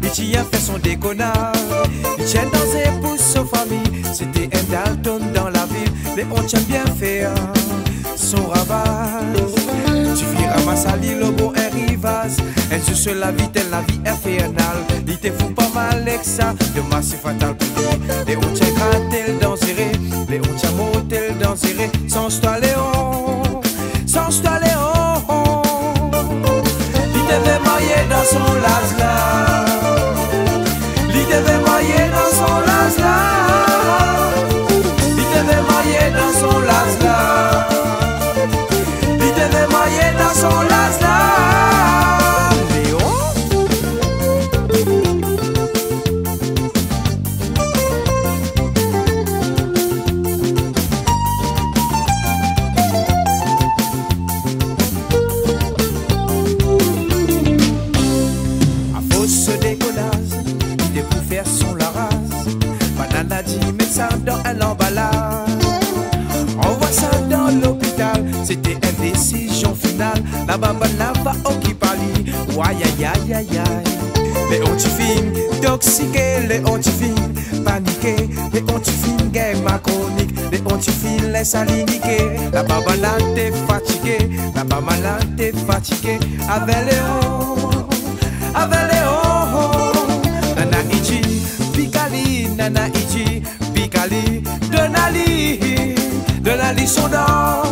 Petit a fait son déconnage. Il tient dans ses pouces sa famille. C'était un Dalton dans la ville. Les on tient bien faire son ravage. Tu vis ramasser le beau un rivage. Elle se se la vie, telle la vie infernale. Il te fout pas mal avec ça. De masse fatal pour lui. Les on tient gratter dans zéré. Les on tient monter dans zéré. Sans toi, Léon. Marier dans On voit ça dans l'hôpital, c'était une décision finale. La babana va au qui parli, aïe aïe aïe aïe. Les antifines, toxiqués, les antifines, paniqués, les antifines, game macronique, les antifines, laisse aliniquer. La babana t'es fatiguée, la babana t'es fatiguée, avec les hauts, avec les hauts. Nana Iji, Picali, Nana Picali, Donali, Donali son dans.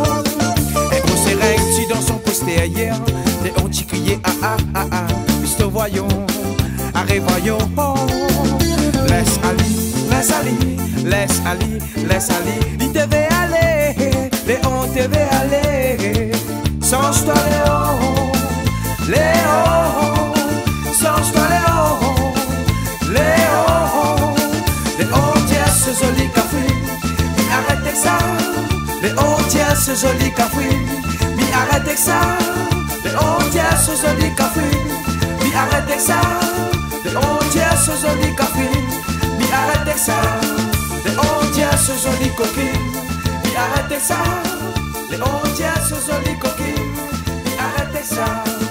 Et on s'est recti dans son postérieur, et on t'y criait ah ah ah ah, voyons, arrête voyons. Laisse aller, laisse aller, laisse aller, laisse aller, il devait aller, on devait aller, ça, les hontiers oh, ce joli cafouille, mi arrête ça, les hontiers oh, ce joli cafouille, mi arrête ça, les hontiers oh, ce joli cafouille, mi arrête ça, les hontiers ce joli coquille, mi arrête ça, les hontiers ce joli coquille, mi arrête ça.